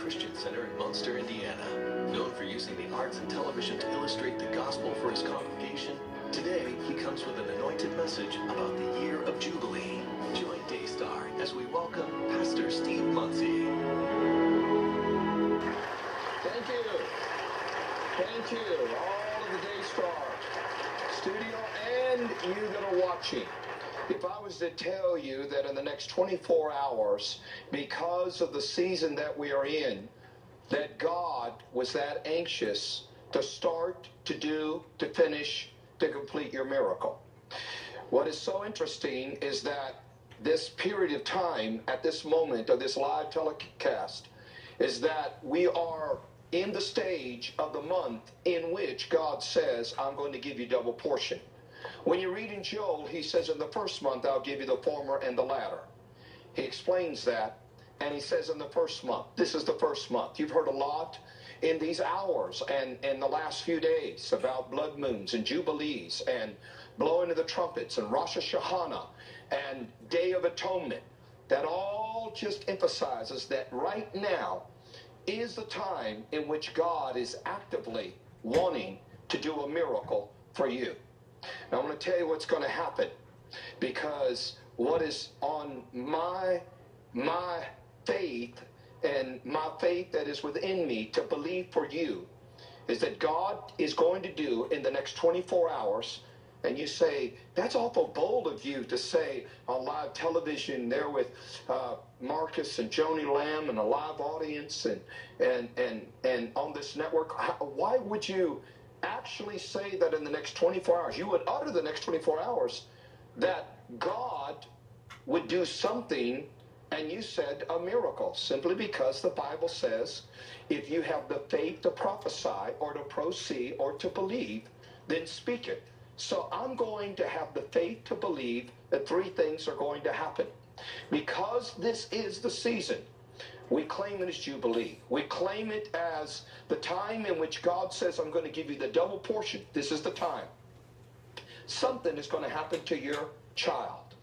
Christian Center in Munster, Indiana. Known for using the arts and television to illustrate the gospel for his congregation, today he comes with an anointed message about the year of Jubilee. Join Daystar as we welcome Pastor Steve Munsey. Thank you. Thank you, all of the Daystar studio and you that are watching. If I was to tell you that in the next 24 hours, because of the season that we are in, that God was that anxious to start, to do, to finish, to complete your miracle. What is so interesting is that this period of time, at this moment of this live telecast, is that we are in the stage of the month in which God says, I'm going to give you double portion. When you read in Joel, he says, In the first month I'll give you the former and the latter. He explains that, and he says, In the first month, this is the first month. You've heard a lot in these hours and in the last few days about blood moons and jubilees and blowing of the trumpets and Rosh Hashanah and Day of Atonement. That all just emphasizes that right now is the time in which God is actively wanting to do a miracle for you. Now, I'm going to tell you what's going to happen because what is on my my faith and my faith that is within me to believe for you is that God is going to do in the next 24 hours and you say that's awful bold of you to say on live television there with uh, Marcus and Joni Lamb and a live audience and and and and on this network. Why would you actually say that in the next 24 hours? You would utter the next 24 hours that God would do something. And you said a miracle simply because the Bible says if you have the faith to prophesy or to proceed or to believe, then speak it. So I'm going to have the faith to believe that three things are going to happen. Because this is the season, we claim it as Jubilee. We claim it as the time in which God says, I'm going to give you the double portion. This is the time. Something is going to happen to your child.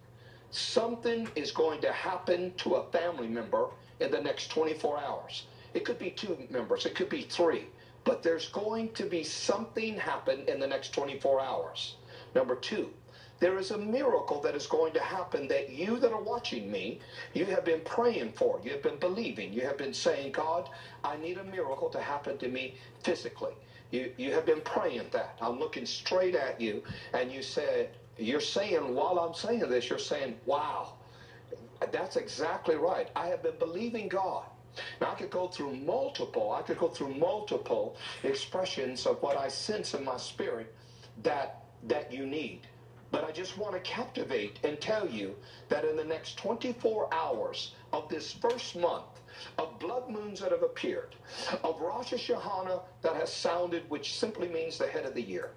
Something is going to happen to a family member in the next 24 hours. It could be two members, it could be three. But there's going to be something happen in the next 24 hours. Number two, there is a miracle that is going to happen that you that are watching me, you have been praying for. You have been believing. You have been saying, God, I need a miracle to happen to me physically. You, you have been praying that. I'm looking straight at you, and you said, You're saying, while I'm saying this, you're saying, Wow, that's exactly right. I have been believing God. Now, I could go through multiple, I could go through multiple expressions of what I sense in my spirit that that you need. But I just want to captivate and tell you that in the next 24 hours of this first month, of blood moons that have appeared, of Rosh Hashanah that has sounded, which simply means the head of the year,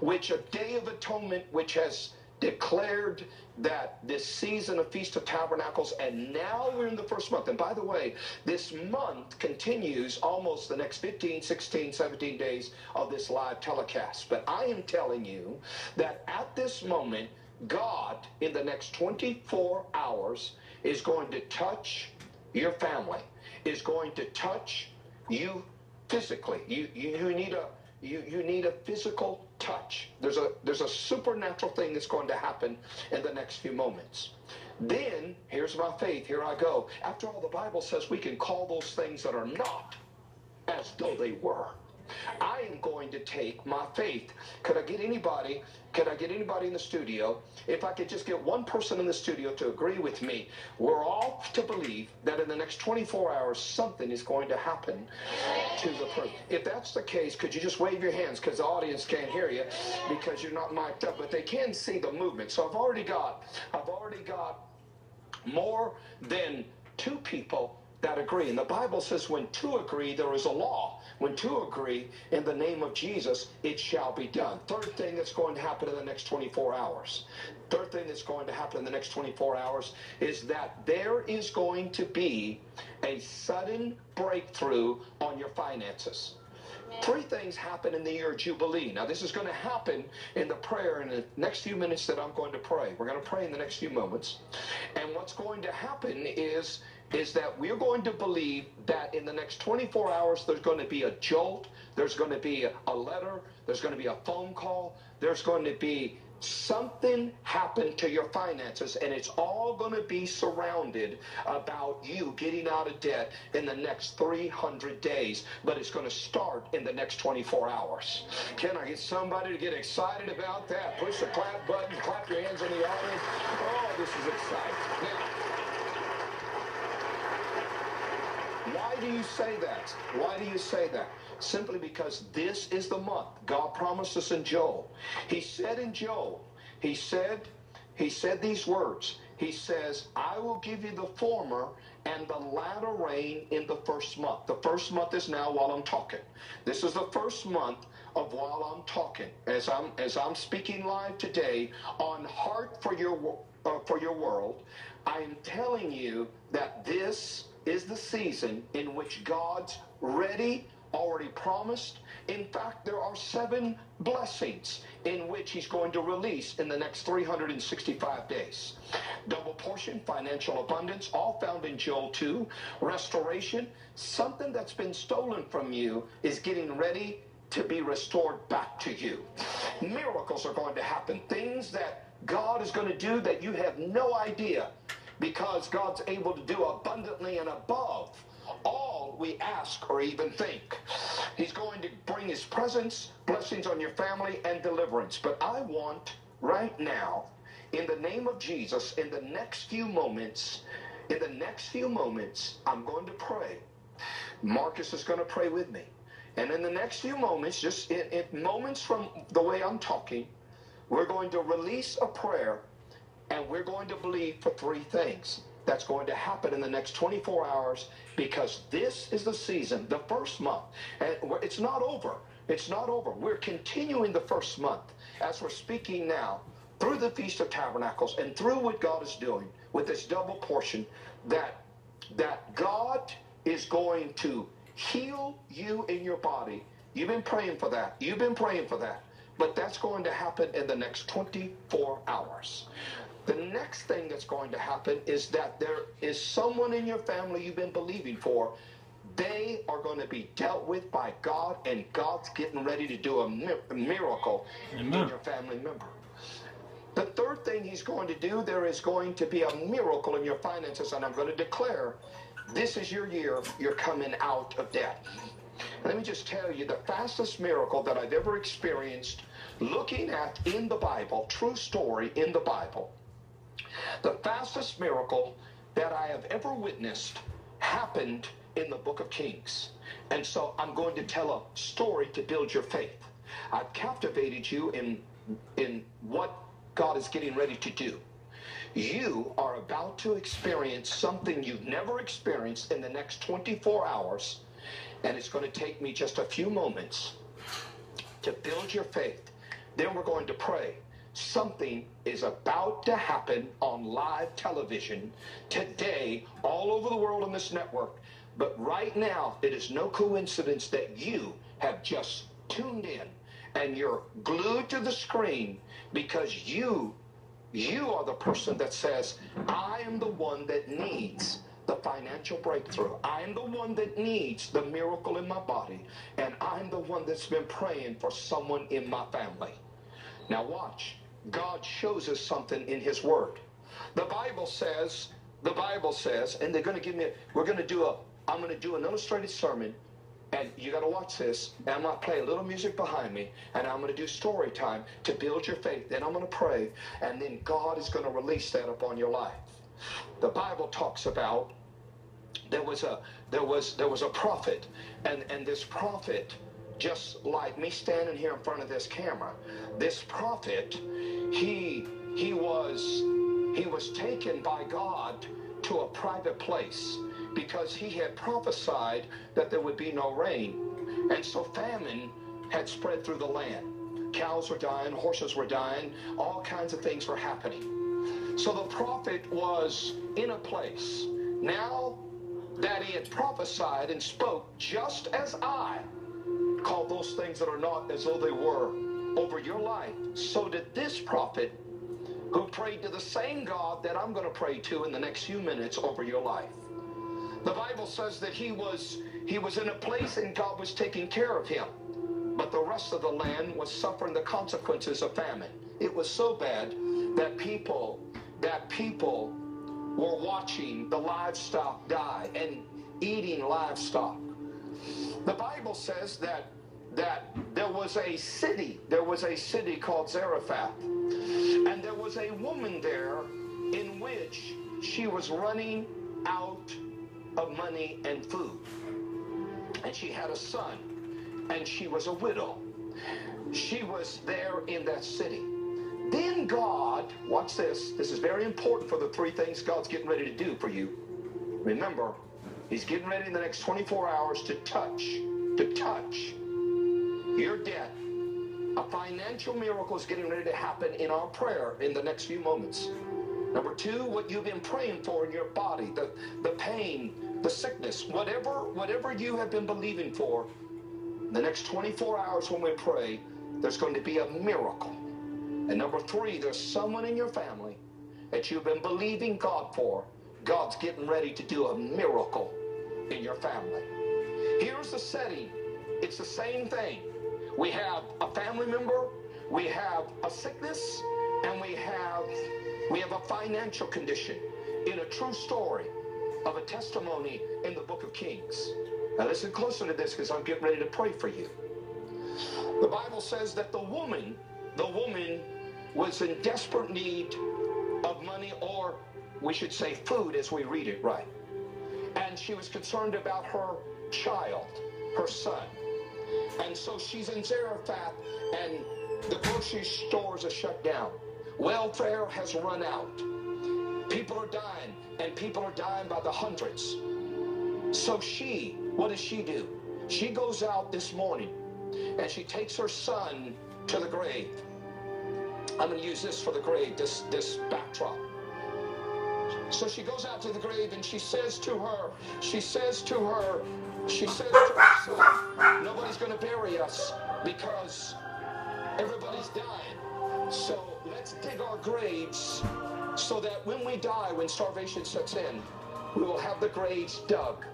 which a day of atonement which has declared that this season of Feast of Tabernacles, and now we're in the first month. And by the way, this month continues almost the next 15, 16, 17 days of this live telecast. But I am telling you that at this moment, God, in the next 24 hours, is going to touch your family, is going to touch you physically. You, you, you need a you, you need a physical touch. There's a, there's a supernatural thing that's going to happen in the next few moments. Then, here's my faith, here I go. After all, the Bible says we can call those things that are not as though they were. I am going to take my faith. Could I get anybody? Could I get anybody in the studio? If I could just get one person in the studio to agree with me, we're all to believe that in the next 24 hours something is going to happen to the person. If that's the case, could you just wave your hands because the audience can't hear you because you're not mic'd up, but they can see the movement. So I've already got, I've already got more than two people that agree. And the Bible says when two agree, there is a law. When two agree in the name of Jesus, it shall be done. Third thing that's going to happen in the next 24 hours. Third thing that's going to happen in the next 24 hours is that there is going to be a sudden breakthrough on your finances. Three things happen in the year of Jubilee. Now, this is going to happen in the prayer in the next few minutes that I'm going to pray. We're going to pray in the next few moments. And what's going to happen is is that we're going to believe that in the next 24 hours there's going to be a jolt, there's going to be a letter, there's going to be a phone call, there's going to be something happen to your finances and it's all going to be surrounded about you getting out of debt in the next 300 days but it's going to start in the next 24 hours. Can i get somebody to get excited about that? Push the clap button clap your hands in the audience. Oh this is exciting. Now why do you say that why do you say that simply because this is the month. God promised us in Joel. He said in Joel, he said, he said these words. He says, I will give you the former and the latter rain in the first month. The first month is now while I'm talking. This is the first month of while I'm talking. As I'm as I'm speaking live today on Heart for Your uh, for Your World, I am telling you that this is the season in which God's ready already promised. In fact, there are seven blessings in which he's going to release in the next 365 days. Double portion, financial abundance, all found in Joel 2. Restoration, something that's been stolen from you is getting ready to be restored back to you. Miracles are going to happen. Things that God is going to do that you have no idea because God's able to do abundantly and above all we ask or even think. He's going to bring his presence, blessings on your family, and deliverance. But I want right now, in the name of Jesus, in the next few moments, in the next few moments, I'm going to pray. Marcus is going to pray with me. And in the next few moments, just in, in moments from the way I'm talking, we're going to release a prayer and we're going to believe for three things that's going to happen in the next 24 hours because this is the season, the first month. And it's not over. It's not over. We're continuing the first month as we're speaking now through the Feast of Tabernacles and through what God is doing with this double portion that that God is going to heal you in your body. You've been praying for that. You've been praying for that. But that's going to happen in the next 24 hours. The next thing that's going to happen is that there is someone in your family you've been believing for. They are going to be dealt with by God, and God's getting ready to do a, miracle Amen. in your family member. The third thing he's going to do, there is going to be a miracle in your finances, and I'm going to declare this is your year, you're coming out of debt. Let me just tell you the fastest miracle that I've ever experienced looking at in the Bible, true story in the Bible, the fastest miracle that I have ever witnessed happened in the book of Kings. And so I'm going to tell a story to build your faith. I've captivated you in, in what God is getting ready to do. You are about to experience something you've never experienced in the next 24 hours, and it's going to take me just a few moments to build your faith. Then we're going to pray something is about to happen on live television today all over the world on this network. But right now, it is no coincidence that you have just tuned in and you're glued to the screen because you you are the person that says, I am the one that needs the financial breakthrough. I am the one that needs the miracle in my body. And I'm the one that's been praying for someone in my family. Now watch. God shows us something in his word. The Bible says, the Bible says, and they're going to give me, we're going to do a, I'm going to do an illustrated sermon, and you got to watch this, and I'm going to play a little music behind me, and I'm going to do story time to build your faith. Then I'm going to pray, and then God is going to release that upon your life. The Bible talks about there was a there was there was a prophet, and and this prophet just like me standing here in front of this camera. This prophet, he he was he was taken by God to a private place because he had prophesied that there would be no rain. And so famine had spread through the land. Cows were dying, horses were dying, all kinds of things were happening. So the prophet was in a place. Now that he had prophesied and spoke, just as I call those things that are not as though they were over your life. So did this prophet who prayed to the same God that I'm going to pray to in the next few minutes over your life. The Bible says that he was he was in a place and God was taking care of him. But the rest of the land was suffering the consequences of famine. It was so bad that people that people were watching the livestock die and eating livestock. The Bible says that that there was a city, there was a city called Zarephath, and there was a woman there in which she was running out of money and food. And she had a son, and she was a widow. She was there in that city. Then God, watch this, this is very important for the three things God's getting ready to do for you. Remember, He's getting ready in the next 24 hours to touch, to touch your debt. A financial miracle is getting ready to happen in our prayer in the next few moments. Number two, what you've been praying for in your body, the, the pain, the sickness, whatever, whatever you have been believing for, in the next 24 hours when we pray, there's going to be a miracle. And number three, there's someone in your family that you've been believing God for. God's getting ready to do a miracle in your family. Here's the setting. It's the same thing. We have a family member, we have a sickness, and we have we have a financial condition in a true story of a testimony in the book of Kings. Now listen closer to this because I'm getting ready to pray for you. The Bible says that the woman, the woman was in desperate need of money or we should say food as we read it right. And she was concerned about her child, her son. And so she's in Zarephath and the grocery stores are shut down. Welfare has run out. People are dying, and people are dying by the hundreds. So she, what does she do? She goes out this morning and she takes her son to the grave. I'm going to use this for the grave, this, this backdrop. So she goes out to the grave and she says to her, she says to her, she says to her son, nobody's going to bury us because everybody's dying. So let's dig our graves so that when we die, when starvation sets in, we will have the graves dug.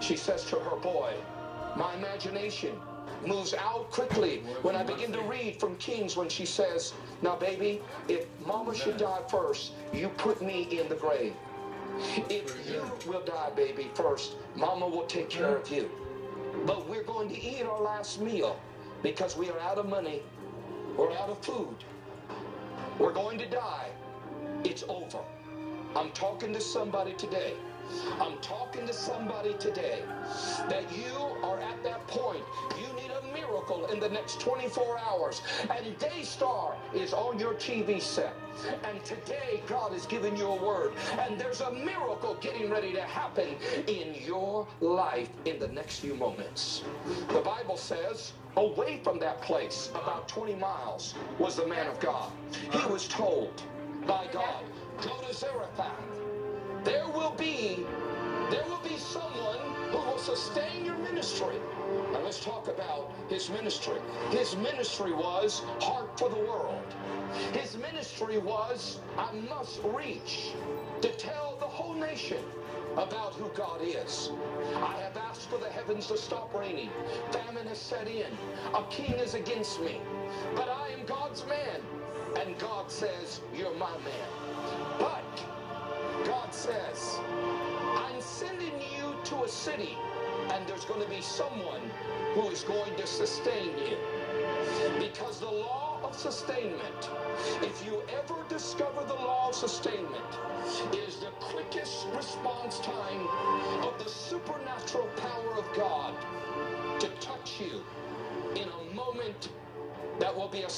She says to her boy, my imagination moves out quickly when I begin to read from Kings when she says, now baby, if mama should die first, you put me in the grave. If you will die, baby, first, mama will take care of you. But we're going to eat our last meal because we are out of money. We're out of food. We're going to die. It's over. I'm talking to somebody today. I'm talking to somebody today that you are at that point. You need a miracle in the next 24 hours. And Daystar is on your TV set. And today, God has given you a word. And there's a miracle getting ready to happen in your life in the next few moments. The Bible says, away from that place, about 20 miles, was the man of God. He was told by God, go to Zarephath. There will be, there will be someone who will sustain your ministry. Now let's talk about his ministry. His ministry was Heart for the World. His ministry was, I must reach to tell the whole nation about who God is. I have asked for the heavens to stop raining. Famine has set in. A king is against me. But I am God's man. And God says, you're my man. But God says, city and there's going to be someone who is going to sustain you. Because the law of sustainment, if you ever discover the law of sustainment, is the quickest response time of the supernatural power of God to touch you in a moment that will be a